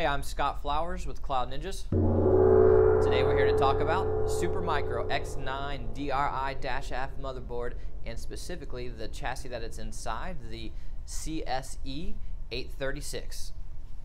Hey, I'm Scott Flowers with Cloud Ninjas. Today we're here to talk about Supermicro X9DRi-F motherboard and specifically the chassis that it's inside, the CSE 836.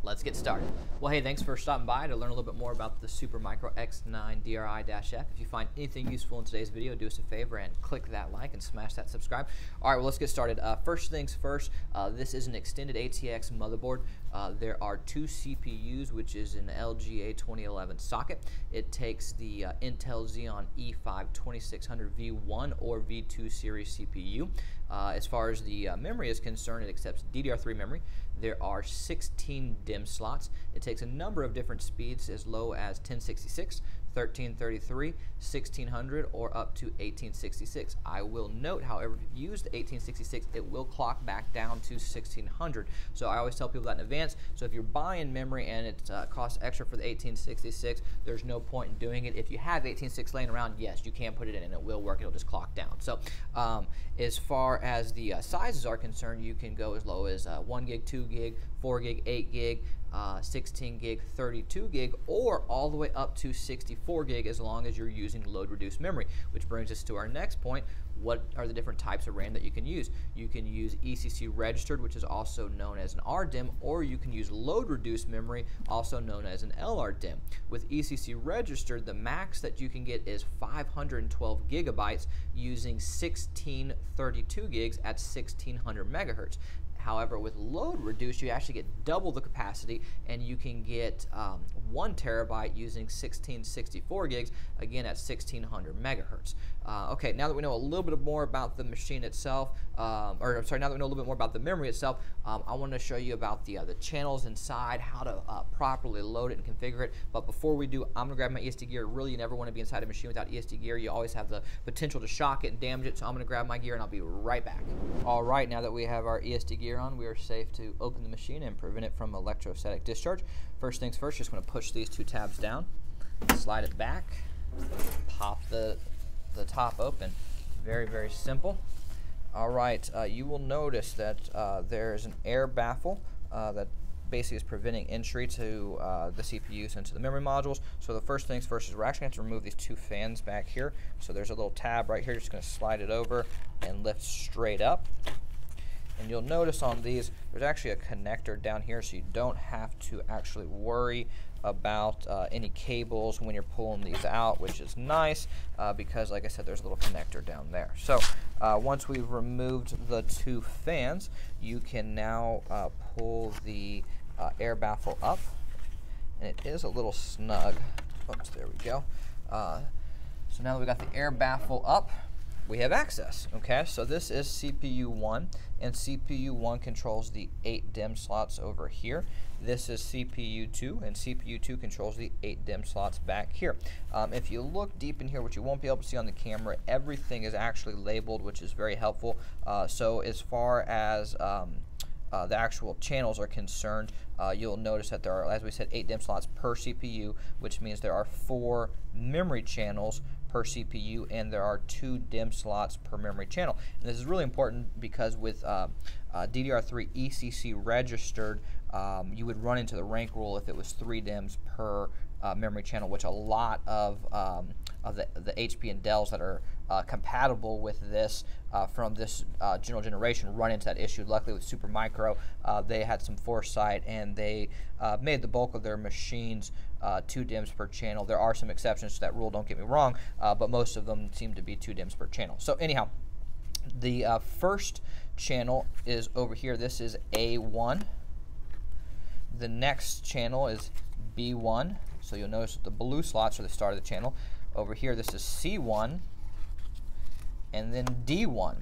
Let's get started. Well, hey, thanks for stopping by to learn a little bit more about the Supermicro X9DRi-F. If you find anything useful in today's video, do us a favor and click that like and smash that subscribe. All right, well, let's get started. Uh, first things first, uh, this is an extended ATX motherboard. Uh, there are two CPUs, which is an LGA 2011 socket. It takes the uh, Intel Xeon E5 2600 V1 or V2 series CPU. Uh, as far as the uh, memory is concerned, it accepts DDR3 memory. There are 16 DIMM slots. It takes a number of different speeds as low as 1066, 1333, 1600, or up to 1866. I will note, however, if you use the 1866, it will clock back down to 1600. So I always tell people that in advance. So if you're buying memory and it uh, costs extra for the 1866, there's no point in doing it. If you have 186 laying around, yes, you can put it in and it will work. It'll just clock down. So um, as far as the uh, sizes are concerned, you can go as low as uh, 1 gig, 2 gig, 4 gig, 8 gig, uh, 16 gig, 32 gig, or all the way up to 64 gig as long as you're using load reduced memory. Which brings us to our next point. What are the different types of RAM that you can use? You can use ECC registered, which is also known as an RDIMM, or you can use load reduced memory, also known as an LRDIMM. With ECC registered, the max that you can get is 512 gigabytes using 1632 gigs at 1600 megahertz. However, with load reduced, you actually get double the capacity and you can get um, one terabyte using 1664 gigs, again at 1600 megahertz. Uh, okay, now that we know a little bit more about the machine itself, um, or sorry, now that we know a little bit more about the memory itself, um, I want to show you about the, uh, the channels inside, how to uh, properly load it and configure it. But before we do, I'm going to grab my ESD gear. Really, you never want to be inside a machine without ESD gear. You always have the potential to shock it and damage it, so I'm going to grab my gear and I'll be right back. All right, now that we have our ESD gear on, we are safe to open the machine and prevent it from electrostatic discharge. First things first, just going to push these two tabs down, slide it back, pop the, the top open. Very, very simple. All right, uh, you will notice that uh, there's an air baffle uh, that basically is preventing entry to uh, the CPUs and to the memory modules. So the first things first is we're actually going to remove these two fans back here. So there's a little tab right here, just going to slide it over and lift straight up. And you'll notice on these, there's actually a connector down here so you don't have to actually worry about uh, any cables when you're pulling these out, which is nice uh, because, like I said, there's a little connector down there. So uh, once we've removed the two fans, you can now uh, pull the uh, air baffle up. And it is a little snug. Oops, there we go. Uh, so now that we've got the air baffle up, we have access. Okay, so this is CPU 1, and CPU 1 controls the 8 DIMM slots over here. This is CPU 2, and CPU 2 controls the 8 DIMM slots back here. Um, if you look deep in here, which you won't be able to see on the camera, everything is actually labeled, which is very helpful. Uh, so as far as um, uh, the actual channels are concerned, uh, you'll notice that there are, as we said, 8 DIMM slots per CPU, which means there are 4 memory channels per CPU, and there are two DIMM slots per memory channel. And this is really important because with uh, uh, DDR3 ECC registered, um, you would run into the rank rule if it was three DIMMs per uh, memory channel, which a lot of, um, of the, the HP and Dells that are uh, compatible with this uh, from this uh, general generation run into that issue. Luckily with Supermicro, uh, they had some foresight and they uh, made the bulk of their machines uh, two DIMMs per channel. There are some exceptions to that rule, don't get me wrong, but most of them seem to be two DIMMs per channel. So anyhow, the first channel is over here. This is A1. The next channel is B1. So you'll notice the blue slots are the start of the channel. Over here, this is C1 and then D1.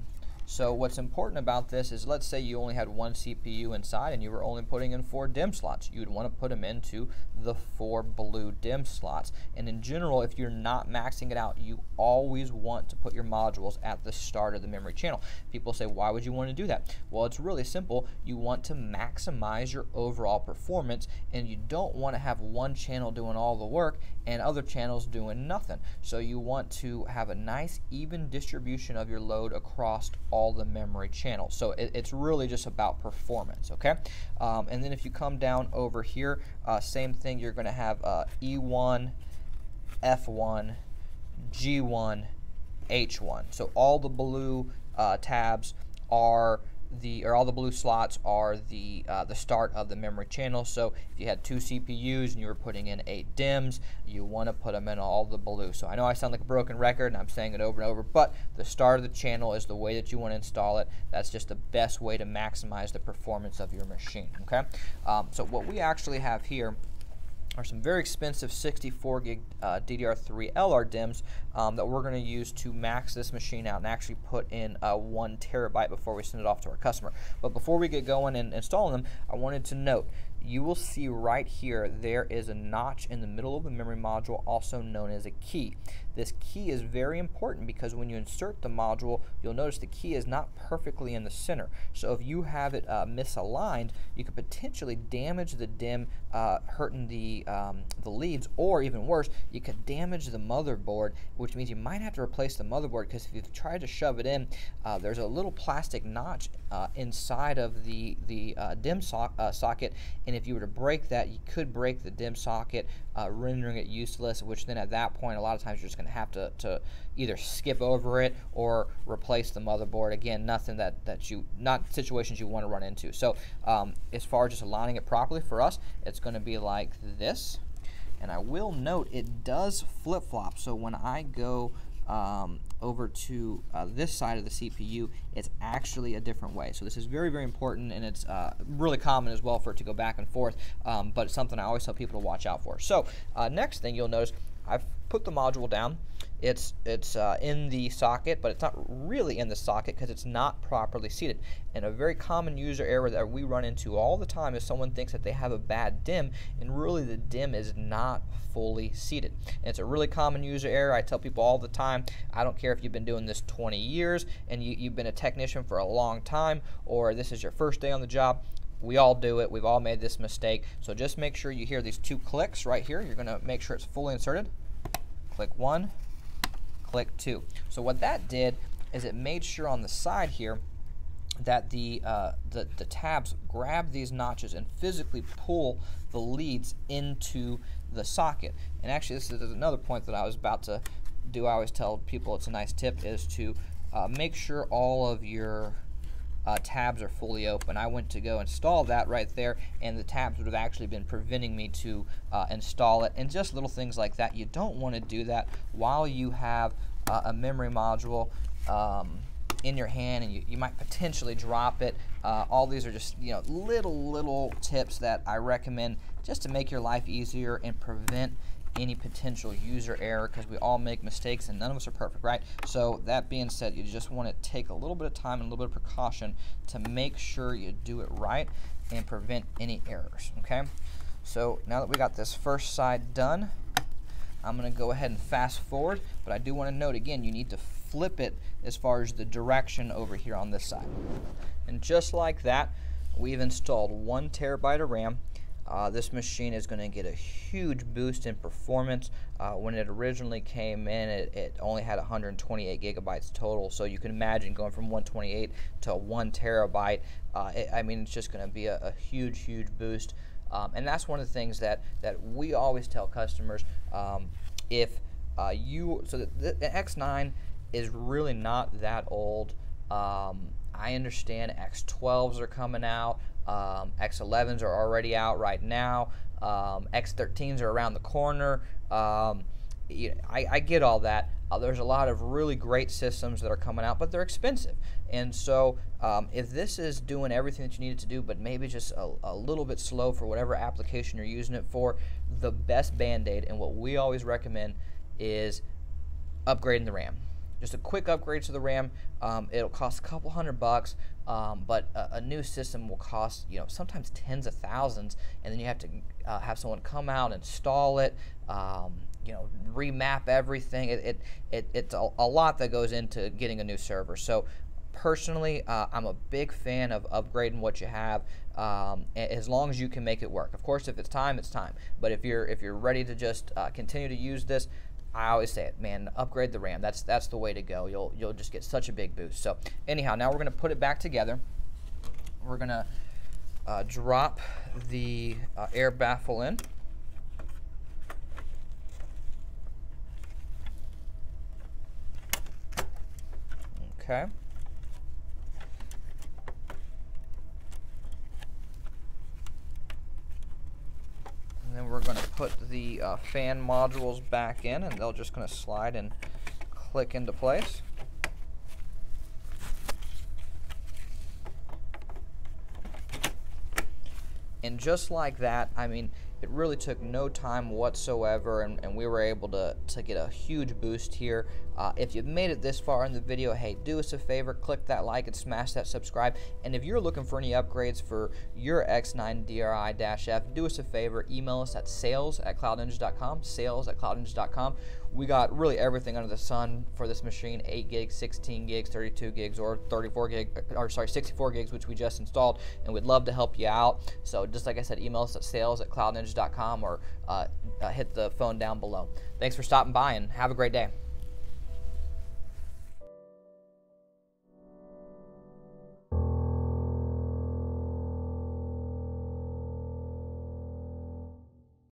So what's important about this is let's say you only had one CPU inside and you were only putting in four DIMM slots. You would want to put them into the four blue DIMM slots. And in general, if you're not maxing it out, you always want to put your modules at the start of the memory channel. People say, why would you want to do that? Well, it's really simple. You want to maximize your overall performance and you don't want to have one channel doing all the work and other channels doing nothing. So you want to have a nice even distribution of your load across all all the memory channels. So it, it's really just about performance, okay? Um, and then if you come down over here, uh, same thing, you're going to have uh, E1, F1, G1, H1. So all the blue uh, tabs are the or all the blue slots are the uh, the start of the memory channel. So if you had two CPUs and you were putting in eight DIMMs, you want to put them in all the blue. So I know I sound like a broken record and I'm saying it over and over, but the start of the channel is the way that you want to install it. That's just the best way to maximize the performance of your machine. Okay. Um, so what we actually have here are some very expensive 64 gig uh, DDR3 LR DIMMs um, that we're going to use to max this machine out and actually put in uh, one terabyte before we send it off to our customer. But before we get going and installing them, I wanted to note you will see right here there is a notch in the middle of the memory module also known as a key. This key is very important because when you insert the module you'll notice the key is not perfectly in the center. So if you have it uh, misaligned you could potentially damage the DIMM uh, hurting the, um, the leads or even worse you could damage the motherboard which means you might have to replace the motherboard because if you try to shove it in uh, there's a little plastic notch uh, inside of the, the uh, DIMM so uh, socket and if you were to break that, you could break the DIMM socket, uh, rendering it useless, which then at that point, a lot of times you're just going to have to, to either skip over it or replace the motherboard. Again, nothing that, that you, not situations you want to run into. So um, as far as just aligning it properly for us, it's going to be like this. And I will note it does flip-flop. So when I go um, over to uh, this side of the CPU, it's actually a different way. So this is very, very important, and it's uh, really common as well for it to go back and forth, um, but it's something I always tell people to watch out for. So uh, next thing you'll notice, I've put the module down. It's, it's uh, in the socket, but it's not really in the socket because it's not properly seated. And a very common user error that we run into all the time is someone thinks that they have a bad DIMM, and really the DIMM is not fully seated. And it's a really common user error. I tell people all the time, I don't care if you've been doing this 20 years and you, you've been a technician for a long time, or this is your first day on the job, we all do it. We've all made this mistake. So just make sure you hear these two clicks right here. You're going to make sure it's fully inserted. Click one, click two. So what that did is it made sure on the side here that the, uh, the, the tabs grab these notches and physically pull the leads into the socket. And actually this is another point that I was about to do. I always tell people it's a nice tip is to uh, make sure all of your uh, tabs are fully open. I went to go install that right there, and the tabs would have actually been preventing me to uh, install it. And just little things like that. You don't want to do that while you have uh, a memory module um, in your hand, and you, you might potentially drop it. Uh, all these are just you know little little tips that I recommend just to make your life easier and prevent any potential user error because we all make mistakes and none of us are perfect, right? So that being said, you just want to take a little bit of time and a little bit of precaution to make sure you do it right and prevent any errors, okay? So now that we got this first side done, I'm going to go ahead and fast forward, but I do want to note again, you need to flip it as far as the direction over here on this side. And just like that, we've installed one terabyte of RAM, uh, this machine is going to get a huge boost in performance. Uh, when it originally came in, it, it, only had 128 gigabytes total. So you can imagine going from 128 to one terabyte. Uh, it, I mean, it's just going to be a, a, huge, huge boost. Um, and that's one of the things that that we always tell customers. Um, if uh, you so the, the, X9 is really not that old. Um, I understand X12s are coming out. Um, X11s are already out right now. Um, X13s are around the corner. Um, you know, I, I, get all that. Uh, there's a lot of really great systems that are coming out, but they're expensive. And so, um, if this is doing everything that you need it to do, but maybe just a, a little bit slow for whatever application you're using it for, the best band aid and what we always recommend is upgrading the RAM just a quick upgrade to the RAM. Um, it'll cost a couple hundred bucks, um, but a, a, new system will cost you know sometimes tens of thousands, and then you have to uh, have someone come out install it. Um, you know, remap everything. It, it, it it's a, a, lot that goes into getting a new server. So personally, uh, I'm a big fan of upgrading what you have, um, as long as you can make it work. Of course, if it's time, it's time. But if you're if you're ready to just uh, continue to use this, I always say it, man. Upgrade the RAM. That's that's the way to go. You'll you'll just get such a big boost. So anyhow, now we're gonna put it back together. We're gonna uh, drop the uh, air baffle in. Okay. And then we're going to put the uh, fan modules back in and they're just going to slide and click into place. And just like that, I mean, it really took no time whatsoever, and, and we were able to, to get a huge boost here. Uh, if you've made it this far in the video, hey, do us a favor, click that like and smash that subscribe. And if you're looking for any upgrades for your X9DRi-F, do us a favor, email us at sales at cloudninjas.com, sales at cloudninjas.com. We got really everything under the sun for this machine, 8 gigs, 16 gigs, 32 gigs, or 34 gig, or sorry, 64 gigs, which we just installed, and we'd love to help you out. So just like I said, email us at sales at cloudninjas.com or uh, uh, hit the phone down below. Thanks for stopping by and have a great day.